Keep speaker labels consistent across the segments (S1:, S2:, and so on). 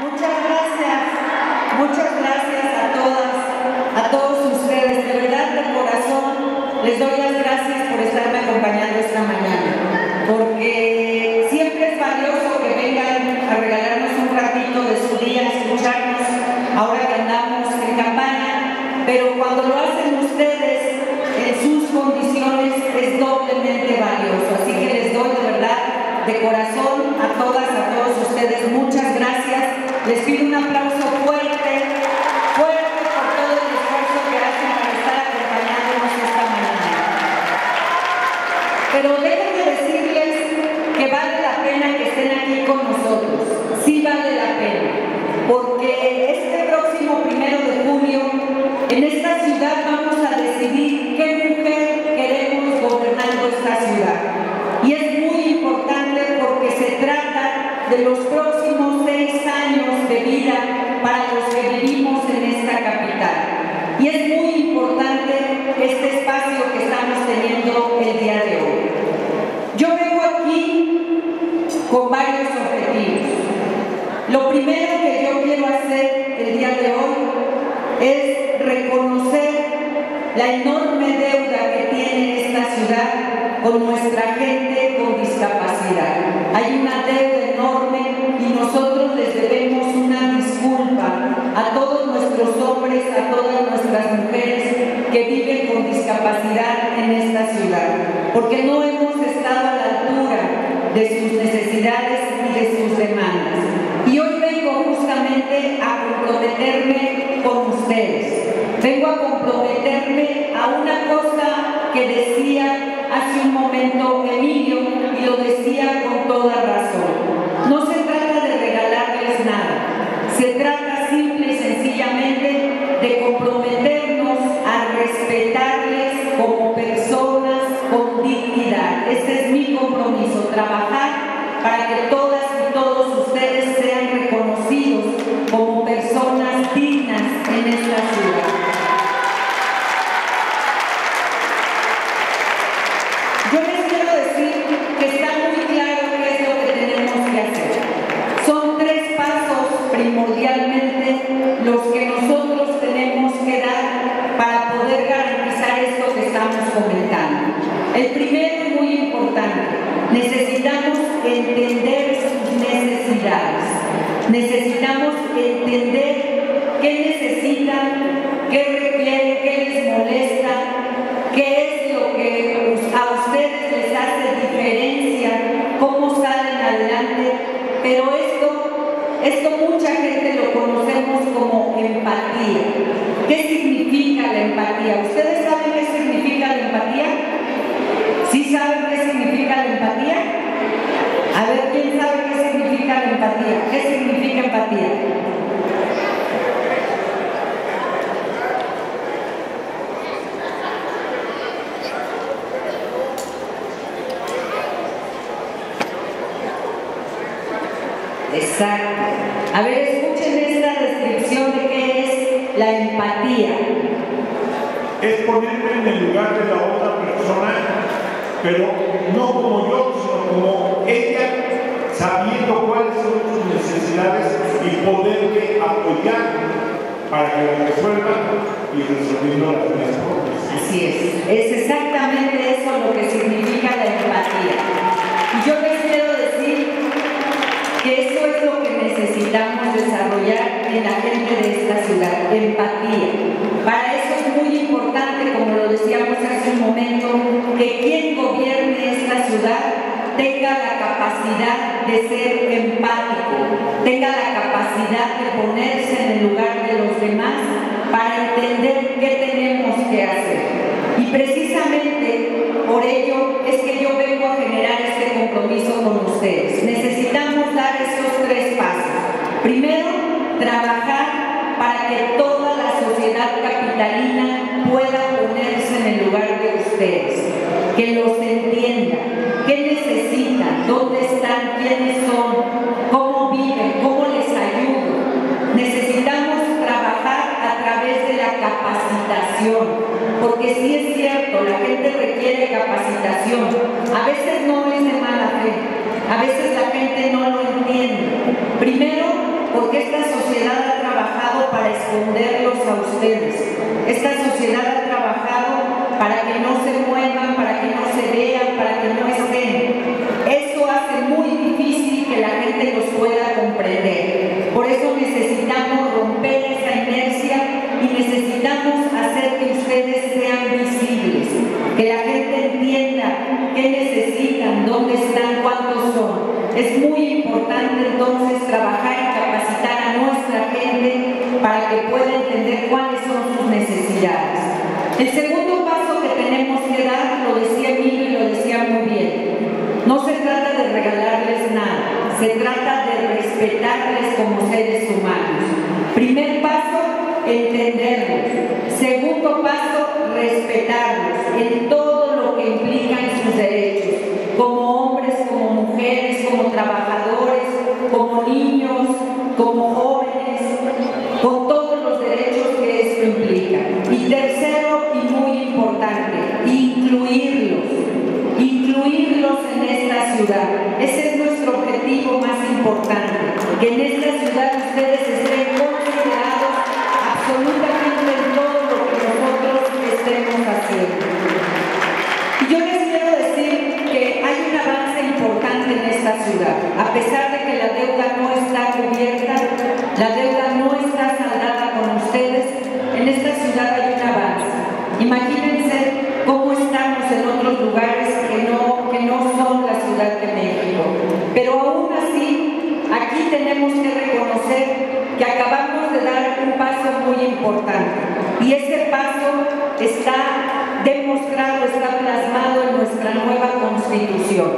S1: Muchas gracias, muchas gracias a todas, a todos ustedes. De verdad, de corazón, les doy las aplauso vida porque no hemos estado a la altura de sus necesidades y de sus demandas. Y hoy vengo justamente a comprometerme con ustedes. Vengo a comprometerme a una cosa que decía hace un momento Emilio y lo decía con toda razón. No se trata de regalarles nada, se trata simple y sencillamente de comprometernos a respetarles con dignidad. Ese es mi compromiso, trabajar para que todas y todos ustedes sean reconocidos como personas dignas en esta ciudad. Yo les quiero decir que está muy claro qué es lo que tenemos que hacer. Son tres pasos primordialmente los que nosotros tenemos que dar para poder garantizar esto que estamos comentando. El primero es muy importante. Necesitamos entender sus necesidades. Necesitamos entender qué necesitan, qué requieren, qué les molesta, qué es lo que a ustedes les hace diferencia, cómo salen adelante. Pero esto, esto mucha gente lo conocemos como empatía. ¿Qué significa la empatía? ¿Ustedes saben qué significa la empatía? ¿Sí saben qué significa la empatía? A ver, ¿quién sabe qué significa la empatía? ¿Qué significa empatía? Exacto. A ver, escuchen esta descripción de qué es la empatía.
S2: es ponerme en el lugar de la otra persona, pero no como yo, sino como ella, sabiendo cuáles son sus necesidades y poderle apoyar para que las resuelvan y resolviendo las propias.
S1: Así es. Es exactamente eso lo que significa la empatía. Y yo en la gente de esta ciudad, empatía. Para eso es muy importante, como lo decíamos hace un momento, que quien gobierne esta ciudad tenga la capacidad de ser empático, tenga la capacidad de ponerse en el lugar de los demás para entender qué tenemos que hacer. Y precisamente por ello es que yo vengo a generar este compromiso con ustedes. Necesitamos dar esos tres pasos. Primero, trabajar que toda la sociedad capitalina pueda ponerse en el lugar de ustedes, que los entienda, qué necesitan, dónde están, quiénes son, cómo viven, cómo les ayudo. Necesitamos trabajar a través de la capacitación, porque sí es cierto, la gente requiere capacitación. A veces no es de mala fe, a veces la gente no lo entiende. Primero, porque esta sociedad ha trabajado para esconderlos a ustedes. Esta sociedad ha trabajado para que no se muevan, para que no se vean, para que no estén. Eso hace muy difícil que la gente los pueda comprender. Por eso necesitamos romper esa inercia y necesitamos hacer que ustedes sean visibles, que la gente entienda qué necesitan, dónde están, cuántos son. Es muy importante entonces que pueda entender cuáles son sus necesidades. El segundo paso que tenemos que dar, lo decía Emilio y lo decía muy bien, no se trata de regalarles nada, se trata de respetarles como seres humanos. Primer paso, entenderlos. Segundo paso, respetarlos importante, que en esta ciudad ustedes estén considerados absolutamente en todo lo que nosotros estemos haciendo. Y yo les quiero decir que hay un avance importante en esta ciudad. A pesar de que la deuda no está cubierta, la deuda no está saldada con ustedes, en esta ciudad hay un avance. Imagínense cómo estamos en otros lugares que no, que no son la Ciudad de México. Pero aún así, aquí tenemos que reconocer que acabamos de dar un paso muy importante. Y ese paso está demostrado, está plasmado en nuestra nueva constitución.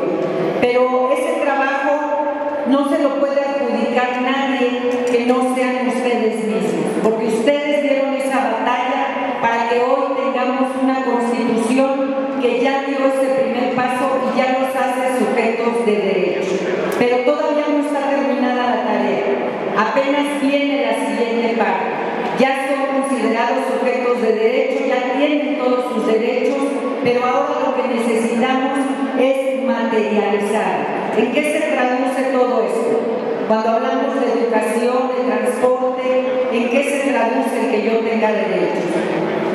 S1: Pero ese trabajo no se lo puede adjudicar nadie que no sean ustedes mismos, porque ustedes dieron esa batalla para que hoy tengamos una constitución que ya dio ese primer paso y ya nos hace sujetos de derecho. Pero todavía no está terminada la tarea. Apenas viene la siguiente parte. Ya son considerados sujetos de derecho, ya tienen todos sus derechos, pero ahora necesitamos es materializar. ¿En qué se traduce todo esto? Cuando hablamos de educación, de transporte, ¿en qué se traduce el que yo tenga derechos?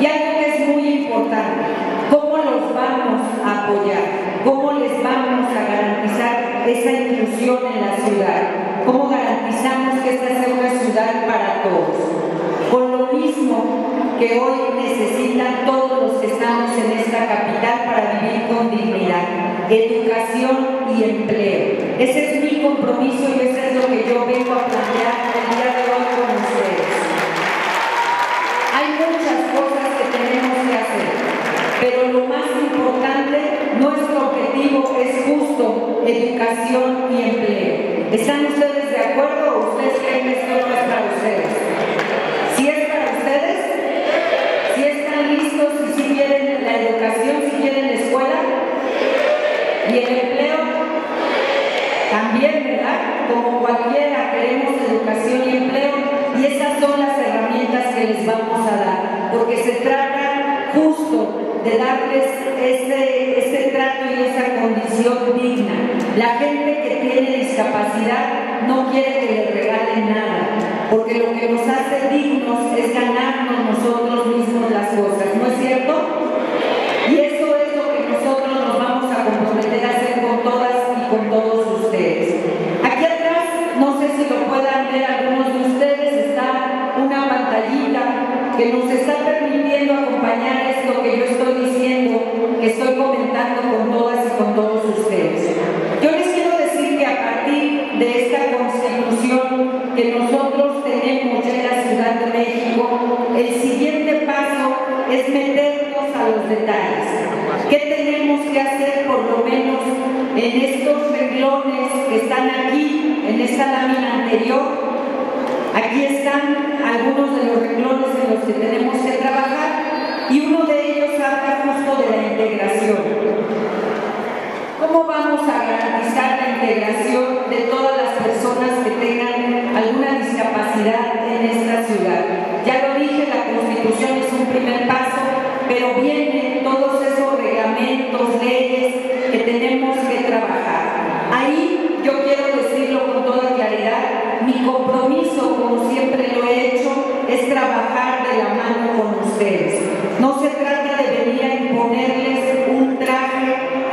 S1: Y algo que es muy importante, ¿cómo los vamos a apoyar? ¿Cómo les vamos a garantizar esa inclusión en la ciudad? ¿Cómo garantizamos que esta sea una ciudad para todos? Con lo mismo que hoy necesitan todos los que estamos en esta capital para vivir con dignidad, educación y empleo. Ese es mi compromiso y ese es lo que yo vengo a plantear el día de hoy con ustedes. Hay muchas cosas que tenemos que hacer, pero lo más importante, nuestro objetivo es justo educación y empleo. ¿Están ustedes de acuerdo o ustedes creen que esto no es porque lo que nos hace dignos es ganarnos nosotros mismos las cosas,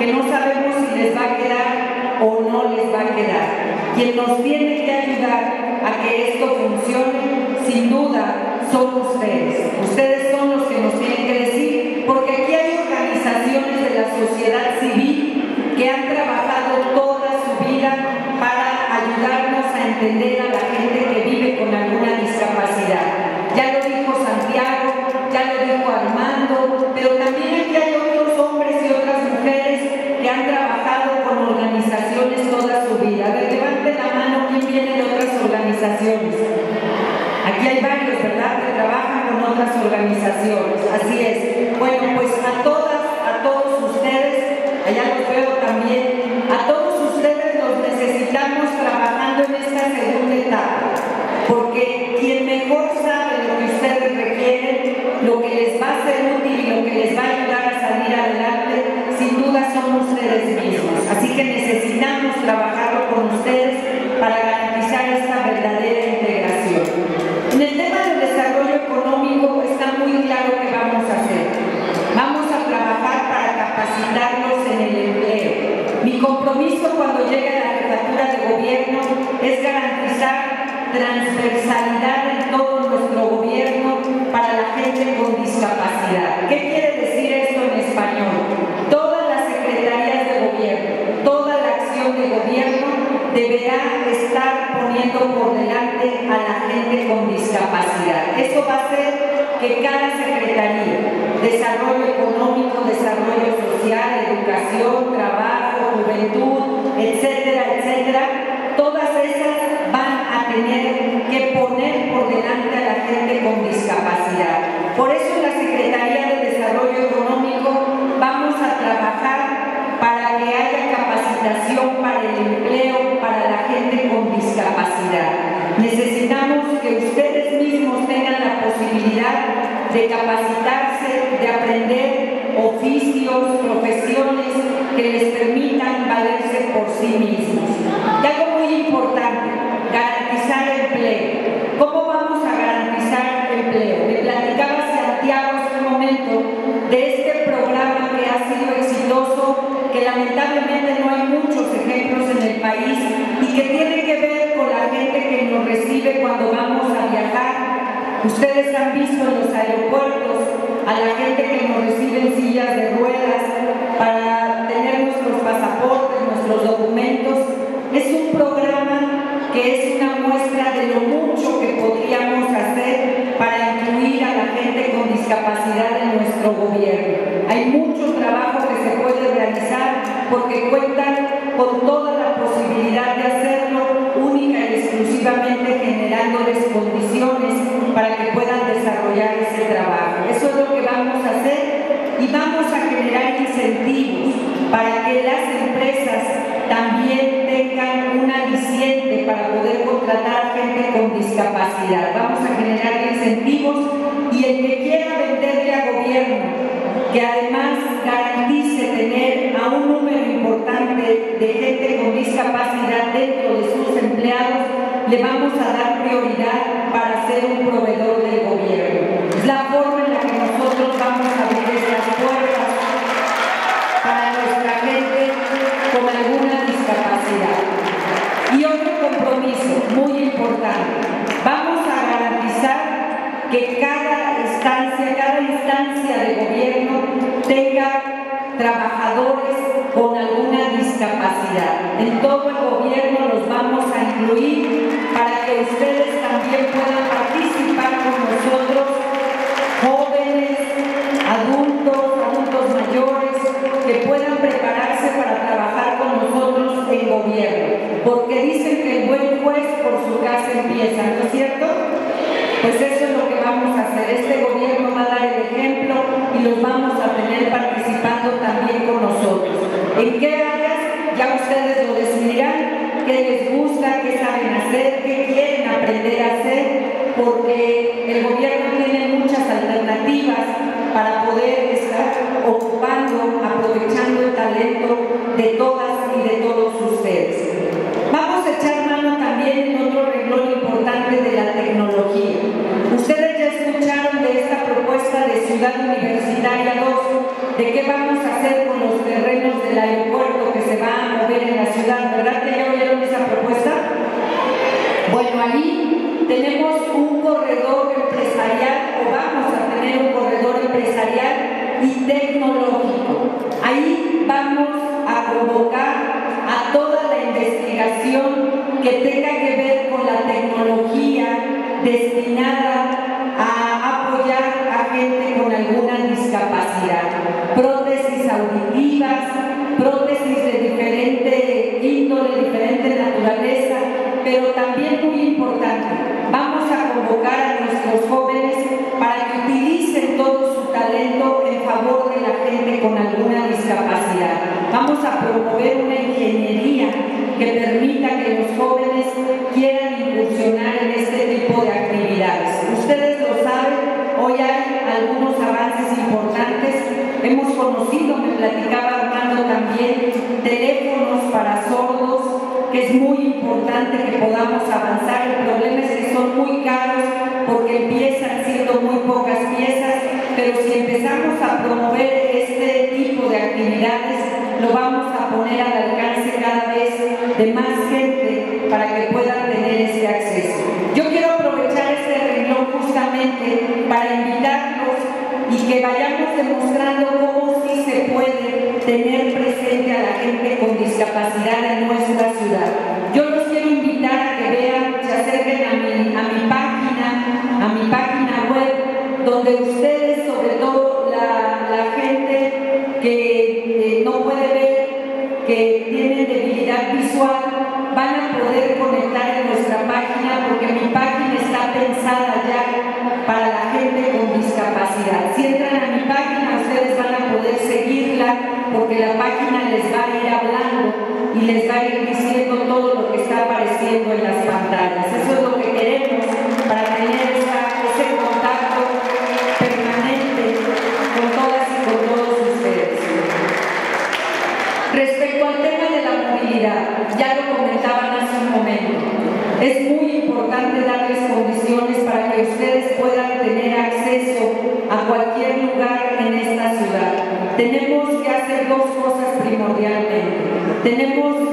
S1: traje que no sabemos si les va a quedar o no les va a quedar. Quien nos tiene que ayudar a que esto funcione, sin duda, son ustedes. Ustedes son los que nos tienen que decir, porque aquí hay organizaciones de la sociedad civil que han trabajado toda su vida para ayudarnos a entender a la gente que vive con alguna discapacidad. Ya lo dijo Santiago, ya lo dijo Armando, pero también hay han trabajado con organizaciones toda su vida. A levante la mano quién viene de otras organizaciones. Aquí hay varios, ¿verdad?, que trabajan con otras organizaciones. Así es. Bueno, pues a todas, a todos ustedes, allá los veo también, a todos ustedes los necesitamos trabajando en esta segunda etapa. Porque quien mejor sabe lo que ustedes requieren, lo que les va a ser útil y lo que les va a ayudar salir adelante, sin duda son ustedes mismos. Así que necesitamos trabajarlo con ustedes para garantizar esta verdadera integración. En el tema del desarrollo económico está muy claro que vamos a hacer. Vamos a trabajar para capacitarnos en el empleo. Mi compromiso cuando llegue la jefatura de gobierno es garantizar transversalidad en todo nuestro gobierno para la gente con discapacidad. ¿Qué quiere decir Todas las secretarías de gobierno, toda la acción de gobierno deberá estar poniendo por delante a la gente con discapacidad. Eso va a hacer que cada secretaría, desarrollo económico, desarrollo social, educación, trabajo, juventud, etcétera, etcétera, todas esas van a tener que poner por delante a la gente con discapacidad. Por eso en la Secretaría de Desarrollo Económico vamos a trabajar para que haya capacitación para el empleo para la gente con discapacidad. Necesitamos que ustedes mismos tengan la posibilidad de capacitarse, de aprender oficios, profesiones que les permitan valerse por sí mismos. Y algo muy importante, garantizar empleo. ¿Cómo vamos a garantizar empleo? Lamentablemente no hay muchos ejemplos en el país y que tiene que ver con la gente que nos recibe cuando vamos a viajar. Ustedes han visto en los aeropuertos a la gente que nos recibe en sillas de ruedas para tener nuestros pasaportes, nuestros documentos. Es un programa que es una muestra de lo discapacidad en nuestro gobierno. Hay mucho trabajo que se puede realizar porque cuentan con toda la posibilidad de hacerlo única y exclusivamente generándoles condiciones para que puedan desarrollar ese trabajo. Eso es lo que vamos a hacer y vamos a generar incentivos para que las empresas también tengan un aliciente para poder contratar gente con discapacidad. Vamos a generar incentivos y el que quiera venderle a gobierno que además garantice tener a un número importante de gente con discapacidad dentro de sus empleados, le vamos a dar prioridad para ser un proveedor del gobierno. La forma en la que nosotros vamos a abrir estas puertas para nuestra gente con alguna discapacidad. Y otro compromiso muy importante, vamos a garantizar que cada cada instancia de gobierno tenga trabajadores con alguna discapacidad. En todo el gobierno los vamos a incluir para que ustedes también puedan importante que podamos Eso es lo que queremos para tener esa, ese contacto permanente con todas y con todos ustedes. Respecto al tema de la movilidad, ya lo comentaban hace un momento, es muy importante darles condiciones para que ustedes puedan tener acceso a cualquier lugar en esta ciudad. Tenemos que hacer dos cosas primordialmente. Tenemos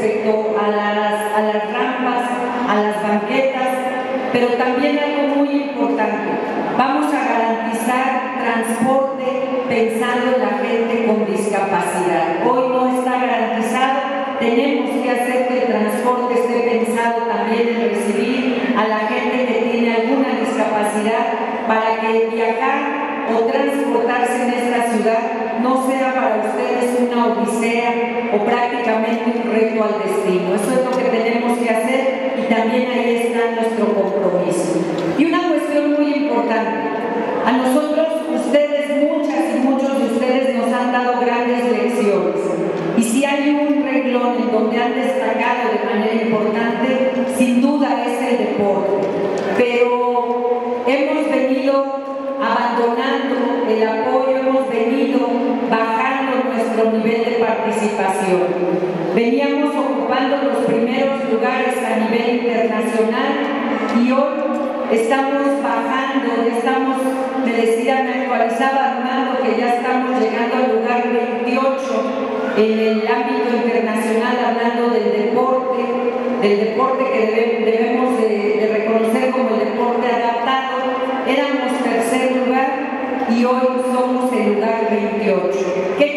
S1: respecto a las, a las rampas, a las banquetas, pero también algo muy importante, vamos a garantizar transporte pensando en la gente con discapacidad. Hoy no está garantizado, tenemos que hacer que el transporte esté pensado también en recibir a la gente que tiene alguna discapacidad para que viajar o transportarse en esta ciudad no sea para ustedes una odisea o prácticamente un reto al destino. Eso es lo que tenemos que hacer y también ahí está nuestro compromiso. Y una cuestión muy importante, a nosotros ustedes, muchas y muchos de ustedes nos han dado grandes lecciones. Y si hay un renglón en donde han destacado de manera importante, sin duda es el deporte. Participación. Veníamos ocupando los primeros lugares a nivel internacional y hoy estamos bajando, estamos, me decía, me actualizaba Armando que ya estamos llegando al lugar 28 en el ámbito internacional hablando del deporte, del deporte que debemos de, reconocer como el deporte adaptado. Éramos tercer lugar y hoy somos el lugar 28. ¿Qué?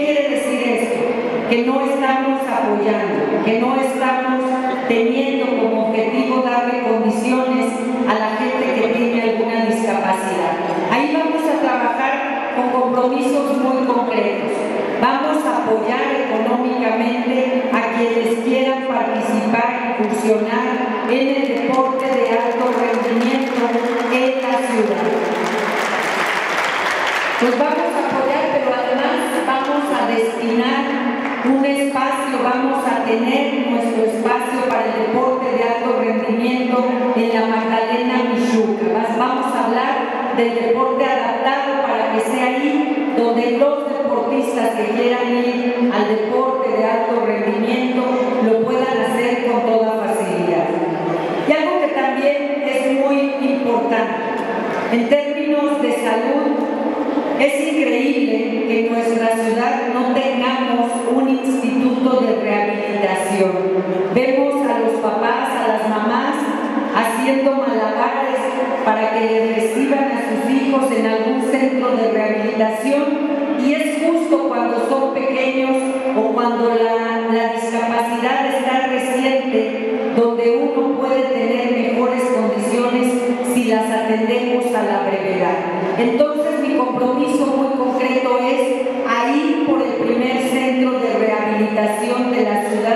S1: Que no estamos apoyando, que no estamos teniendo como objetivo darle condiciones a la gente que tiene alguna discapacidad. Ahí vamos a trabajar con compromisos muy concretos. Vamos a apoyar económicamente a quienes quieran participar incursionar en el deporte de alto rendimiento en la ciudad. Nos vamos a apoyar, pero además vamos a destinar un espacio, vamos a tener nuestro espacio para el deporte de alto rendimiento en la Magdalena Michuca. Vamos a hablar del deporte adaptado para que sea ahí donde los deportistas que quieran ir al deporte de alto rendimiento lo puedan hacer con toda facilidad. Y algo que también es muy importante, en términos de salud, es increíble que en Vemos a los papás, a las mamás haciendo malabares para que reciban a sus hijos en algún centro de rehabilitación y es justo cuando son pequeños o cuando la, la discapacidad está reciente, donde uno puede tener mejores condiciones si las atendemos a la brevedad. Entonces mi compromiso muy concreto es a ir por el primer centro de rehabilitación de la Ciudad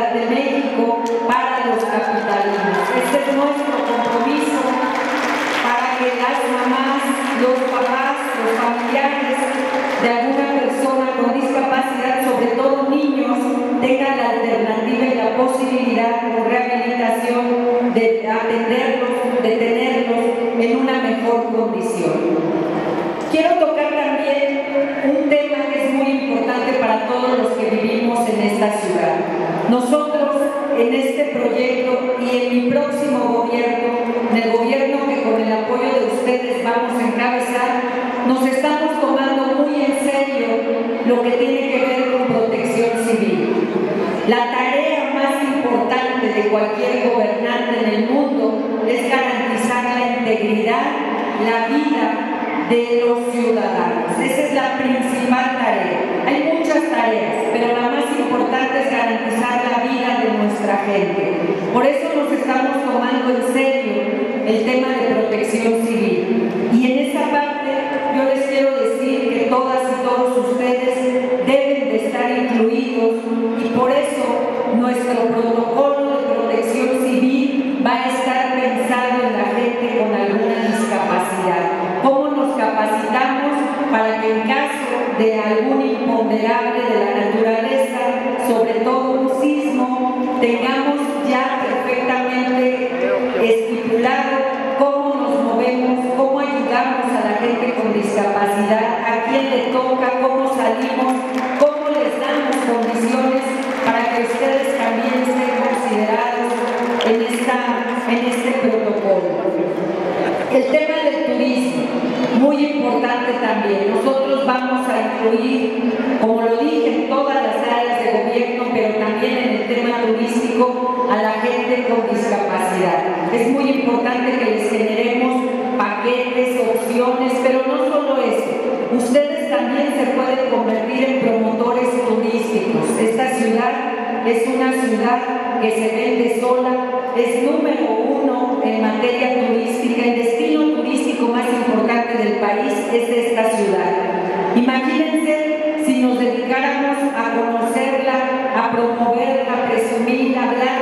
S1: la alternativa y la posibilidad de rehabilitación de atenderlos, de tenerlos en una mejor condición. Quiero tocar también un tema que es muy importante para todos los que vivimos en esta ciudad. Nosotros principal tarea. Hay muchas tareas, pero la más importante es garantizar la vida de nuestra gente. Por eso nos estamos tomando en serio el tema de la gente con discapacidad. Es muy importante que les generemos paquetes, opciones, pero no solo eso. Ustedes también se pueden convertir en promotores turísticos. Esta ciudad es una ciudad que se vende sola, es número uno en materia turística, el destino turístico más importante del país es esta ciudad. Imagínense si nos dedicáramos a conocerla, a promoverla, a presumir, a hablar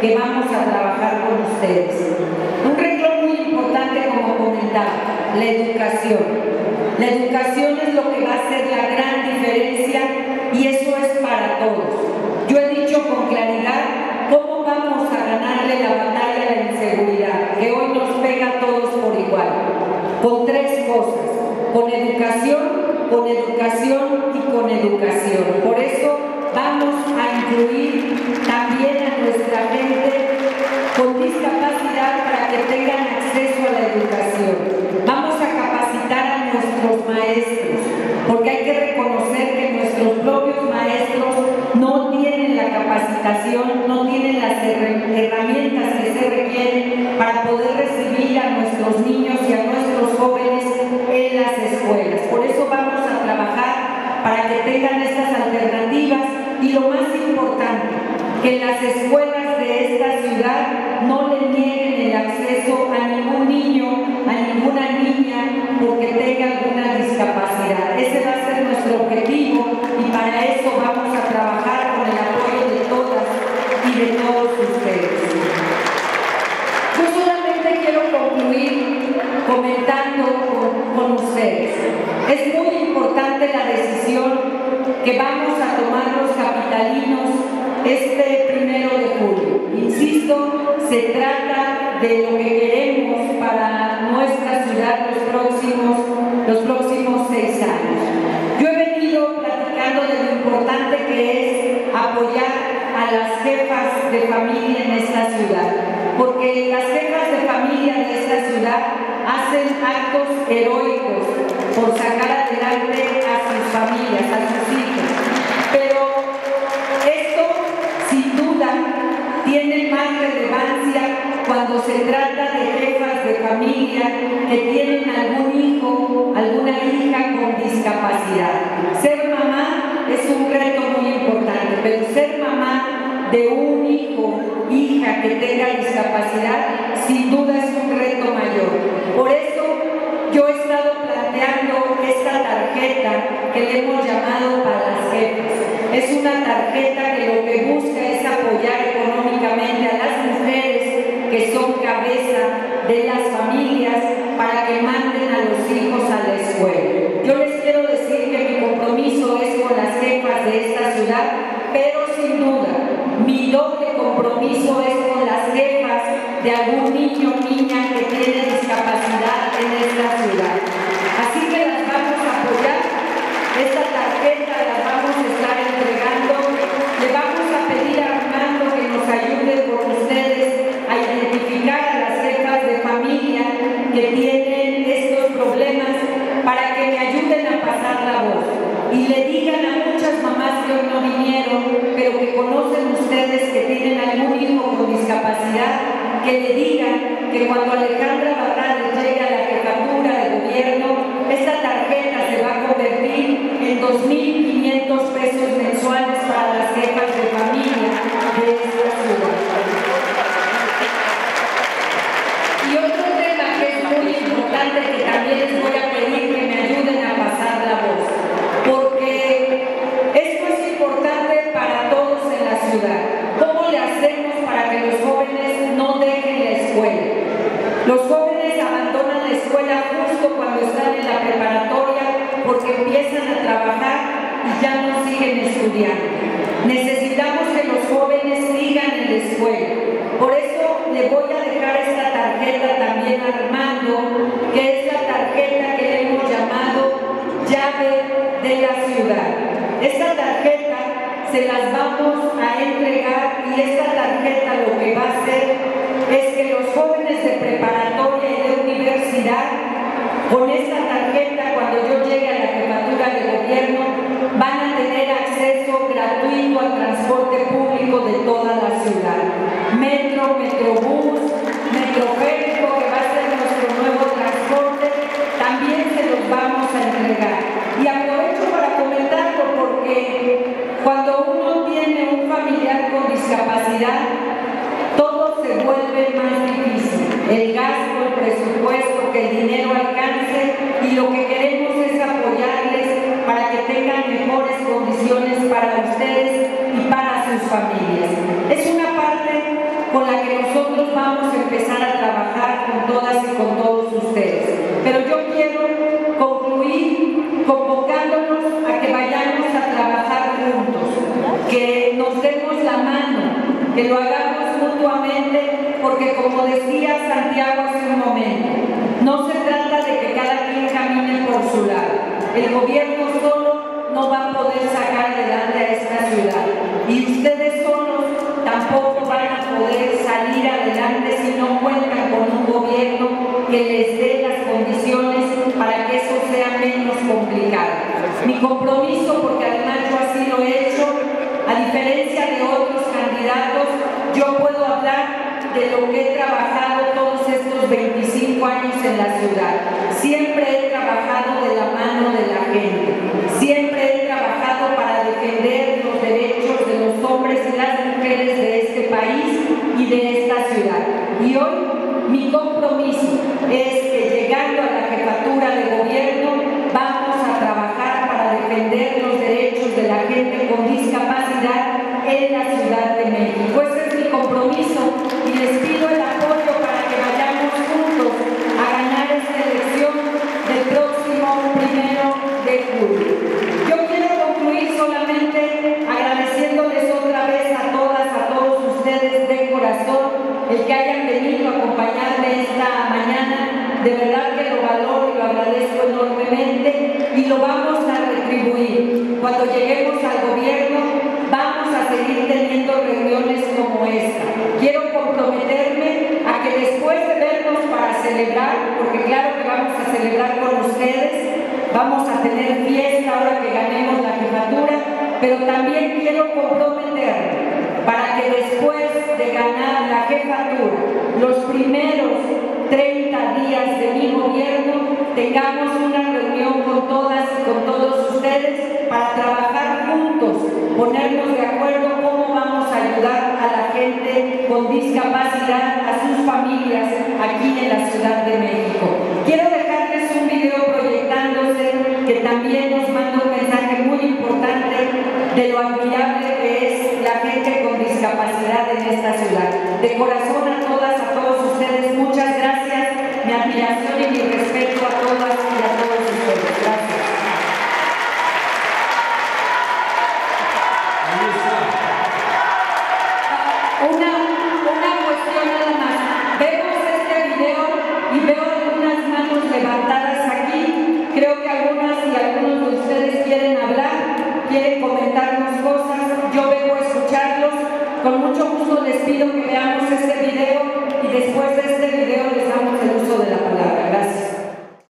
S1: que vamos a trabajar con ustedes. Un renglón muy importante, como comentaba, la educación. La educación es lo que va a hacer la gran diferencia y eso es para todos. Yo he dicho con claridad cómo vamos a ganarle la batalla a la inseguridad, que hoy nos pega a todos por igual, con tres cosas, con educación, con educación y con educación. Por eso vamos a incluir también a nuestra gente con discapacidad para que tengan acceso a la educación. Vamos a capacitar a nuestros maestros, porque hay que reconocer que nuestros propios maestros no tienen la capacitación no tienen las herramientas que se requieren para poder recibir a nuestros niños y a nuestros jóvenes en las escuelas. Por eso vamos a trabajar para que tengan estas alternativas y lo más importante, que las escuelas de se trata de jefas de familia que tienen algún hijo, alguna hija con discapacidad. Ser mamá es un reto muy importante, pero ser mamá de un hijo, hija que tenga discapacidad, sin duda es un reto mayor. Por eso yo he estado planteando esta tarjeta que le hemos llamado para las jefas. Es una tarjeta que lo que busca es apoyar económicamente a las mujeres que son cabeza de las familias para que manden a los hijos a la escuela. Yo les quiero decir que mi compromiso es con las jefas de esta ciudad, pero sin duda mi doble compromiso es con las jefas de algún niño o niña que tiene discapacidad en esta ciudad. Así que las vamos a apoyar. Esta tarjeta la vamos a estar entregando. Le vamos a pedir a Armando que nos ayude con ustedes a identificar a las jefas de familia que tienen estos problemas para que me ayuden a pasar la voz. Y le digan a muchas mamás no vinieron, pero que conocen ustedes que tienen algún hijo con discapacidad, que le digan que cuando Alejandra Armando, que es la tarjeta que hemos llamado llave de la ciudad. Esta tarjeta se las vamos a entregar y esta tarjeta lo que va a hacer es que los jóvenes de preparatoria y de universidad, con esta tarjeta, cuando yo llegue a la jefatura de gobierno, van a tener acceso gratuito al transporte público de toda la ciudad. Metro, metrobús, metroférico, que lo hagamos mutuamente, porque como decía Santiago hace un momento, no se trata de que cada quien camine por su lado. El gobierno solo no va a poder sacar adelante a esta ciudad. Y ustedes solos tampoco van a poder salir adelante si no cuentan con un gobierno que les dé las condiciones para que eso sea menos complicado. Mi compromiso, porque en la ciudad. Siempre he trabajado de la mano de la gente. Siempre he trabajado para defender los derechos de los hombres y las mujeres de este país y de esta ciudad. Y hoy mi compromiso es que llegando a la jefatura de gobierno vamos a trabajar para defender los derechos de la gente con discapacidad en la Ciudad de México. Ese es mi compromiso y les pido el apoyo para que vayamos juntos a ganar esta elección del próximo primero de julio. Yo quiero concluir solamente agradeciéndoles otra vez a todas, a todos ustedes de corazón el que hayan venido a acompañarme esta mañana. De verdad que lo valoro y lo agradezco enormemente y lo vamos a retribuir. Cuando lleguemos al gobierno vamos a seguir teniendo reuniones como esta. Quiero comprometerme a que después de vernos para celebrar, porque claro que vamos a celebrar con ustedes, vamos a tener fiesta ahora que ganemos la jefatura, pero también quiero comprometerme para que después de ganar la jefatura, los primeros 30 días de mi gobierno, tengamos una reunión con todas y con todos ustedes para trabajar juntos, ponernos de acuerdo cómo vamos a ayudar a la gente con discapacidad, a sus familias aquí en la Ciudad de México. Quiero dejarles un video proyectándose que también nos manda un mensaje muy importante de lo admirable que es la gente con discapacidad en esta ciudad. De corazón a todas, a todos ustedes, muchas gracias, admiración y mi respeto a todas y a todos